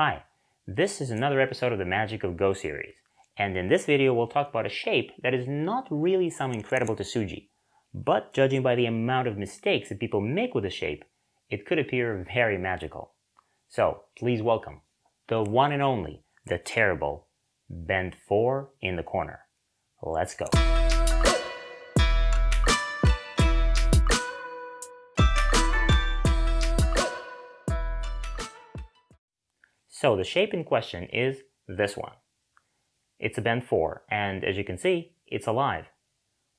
Hi, this is another episode of the Magic of Go series, and in this video we'll talk about a shape that is not really some incredible Tesuji, but judging by the amount of mistakes that people make with the shape, it could appear very magical. So, please welcome the one and only, the terrible, bent 4 in the corner. Let's go. So the shape in question is this one. It's a bent 4, and as you can see, it's alive.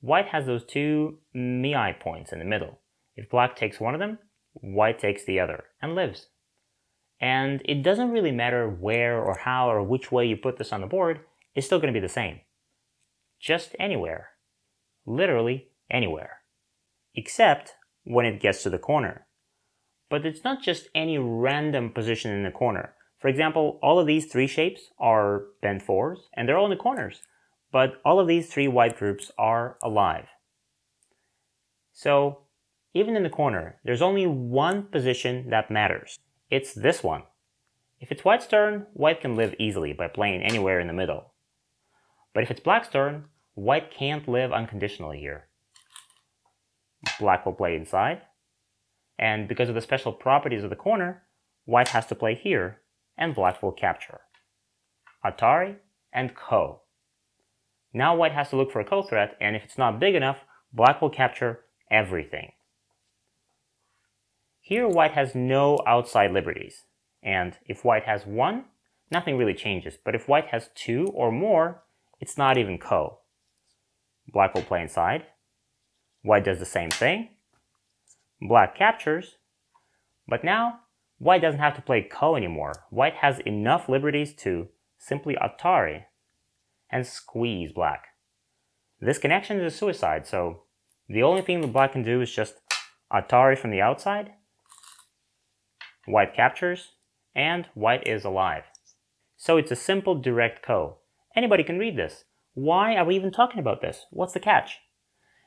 White has those two miai points in the middle. If black takes one of them, white takes the other, and lives. And it doesn't really matter where or how or which way you put this on the board, it's still going to be the same. Just anywhere. Literally anywhere. Except when it gets to the corner. But it's not just any random position in the corner. For example, all of these three shapes are bent fours, and they're all in the corners, but all of these three white groups are alive. So, even in the corner, there's only one position that matters. It's this one. If it's white's turn, white can live easily by playing anywhere in the middle. But if it's black's turn, white can't live unconditionally here. Black will play inside, and because of the special properties of the corner, white has to play here and black will capture. Atari and Ko. Now white has to look for a Ko threat, and if it's not big enough, black will capture everything. Here white has no outside liberties, and if white has one, nothing really changes, but if white has two or more, it's not even Ko. Black will play inside, white does the same thing, black captures, but now White doesn't have to play Ko anymore. White has enough liberties to simply Atari and squeeze black. This connection is a suicide, so the only thing that black can do is just Atari from the outside, white captures, and white is alive. So it's a simple direct Ko. Anybody can read this. Why are we even talking about this? What's the catch?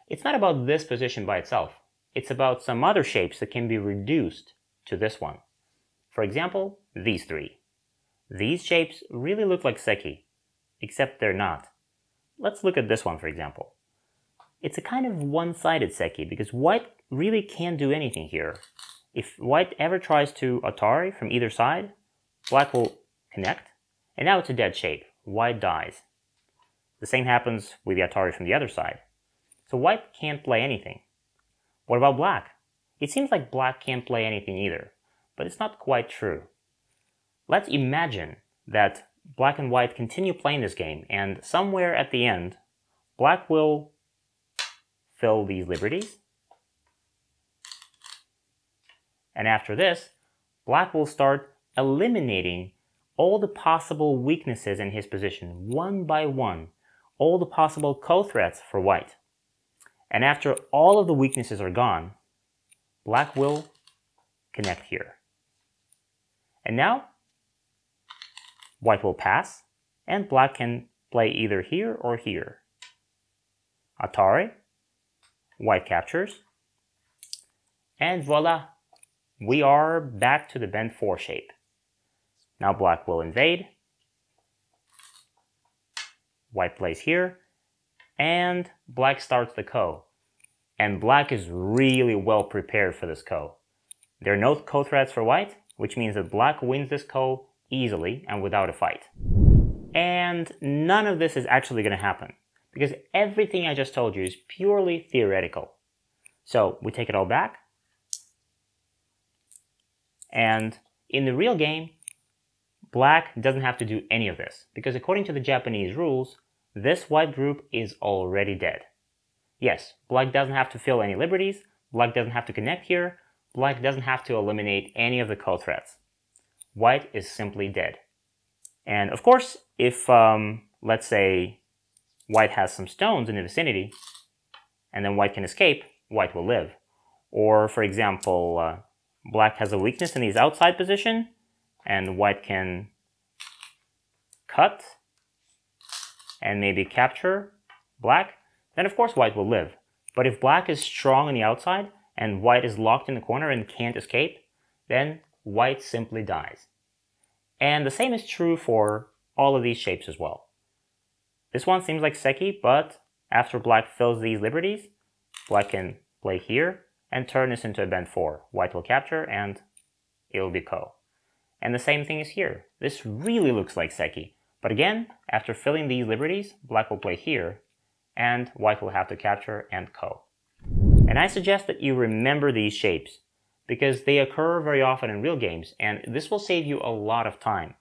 It's not about this position by itself. It's about some other shapes that can be reduced to this one. For example, these three. These shapes really look like seki, except they're not. Let's look at this one for example. It's a kind of one-sided seki because white really can't do anything here. If white ever tries to Atari from either side, black will connect, and now it's a dead shape. White dies. The same happens with the Atari from the other side. So white can't play anything. What about black? It seems like black can't play anything either but it's not quite true. Let's imagine that black and white continue playing this game, and somewhere at the end, black will fill these liberties. And after this, black will start eliminating all the possible weaknesses in his position, one by one, all the possible ko-threats for white. And after all of the weaknesses are gone, black will connect here. And now, white will pass, and black can play either here or here. Atari, white captures, and voila, we are back to the bent 4 shape. Now black will invade, white plays here, and black starts the ko. And black is really well prepared for this ko. There are no ko threats for white, which means that black wins this ko easily and without a fight. And none of this is actually going to happen because everything I just told you is purely theoretical. So we take it all back. And in the real game, black doesn't have to do any of this because according to the Japanese rules, this white group is already dead. Yes, black doesn't have to fill any liberties, black doesn't have to connect here, black doesn't have to eliminate any of the ko-threats. White is simply dead. And of course, if, um, let's say, white has some stones in the vicinity, and then white can escape, white will live. Or, for example, uh, black has a weakness in his outside position, and white can cut and maybe capture black, then of course white will live. But if black is strong on the outside, and white is locked in the corner and can't escape, then white simply dies. And the same is true for all of these shapes as well. This one seems like Seki, but after black fills these liberties, black can play here and turn this into a bent 4. White will capture and it will be Ko. And the same thing is here. This really looks like Seki. But again, after filling these liberties, black will play here and white will have to capture and Ko. And I suggest that you remember these shapes because they occur very often in real games and this will save you a lot of time.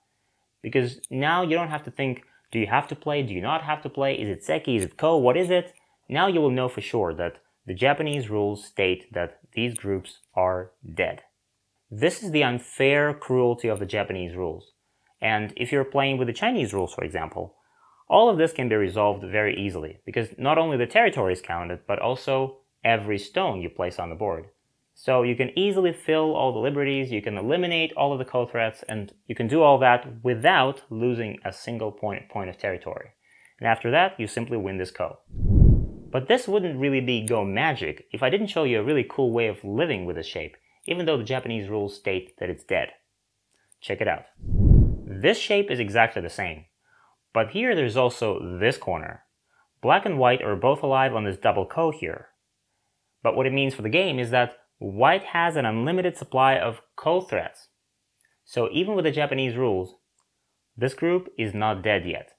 Because now you don't have to think, do you have to play? Do you not have to play? Is it Seki? Is it Ko? What is it? Now you will know for sure that the Japanese rules state that these groups are dead. This is the unfair cruelty of the Japanese rules. And if you're playing with the Chinese rules, for example, all of this can be resolved very easily because not only the territory is counted, but also every stone you place on the board. So you can easily fill all the liberties, you can eliminate all of the ko threats, and you can do all that without losing a single point, point of territory. And after that, you simply win this ko. But this wouldn't really be Go magic if I didn't show you a really cool way of living with the shape, even though the Japanese rules state that it's dead. Check it out. This shape is exactly the same. But here there's also this corner. Black and white are both alive on this double ko here. But what it means for the game is that white has an unlimited supply of ko threats. So even with the Japanese rules, this group is not dead yet.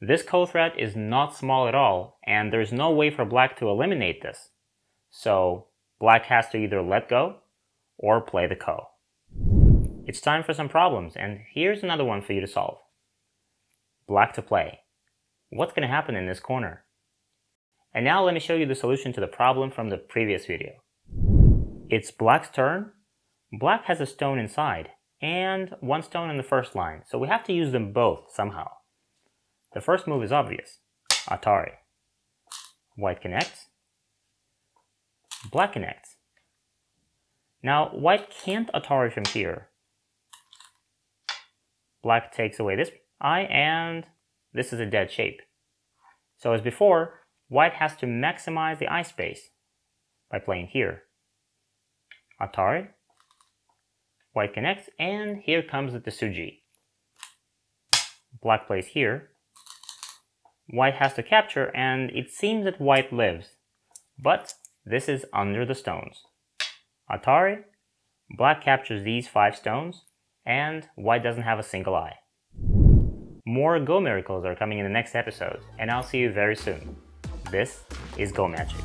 This ko threat is not small at all, and there's no way for black to eliminate this. So black has to either let go or play the ko. It's time for some problems, and here's another one for you to solve. Black to play. What's going to happen in this corner? And now let me show you the solution to the problem from the previous video. It's black's turn. Black has a stone inside and one stone in the first line, so we have to use them both somehow. The first move is obvious. Atari. White connects. Black connects. Now, white can't Atari from here. Black takes away this eye, and this is a dead shape. So as before, white has to maximize the eye space by playing here. Atari. White connects, and here comes the Tesuji. Black plays here. White has to capture, and it seems that white lives. But this is under the stones. Atari, black captures these five stones, and white doesn't have a single eye. More Go miracles are coming in the next episode, and I'll see you very soon. This is Go Magic.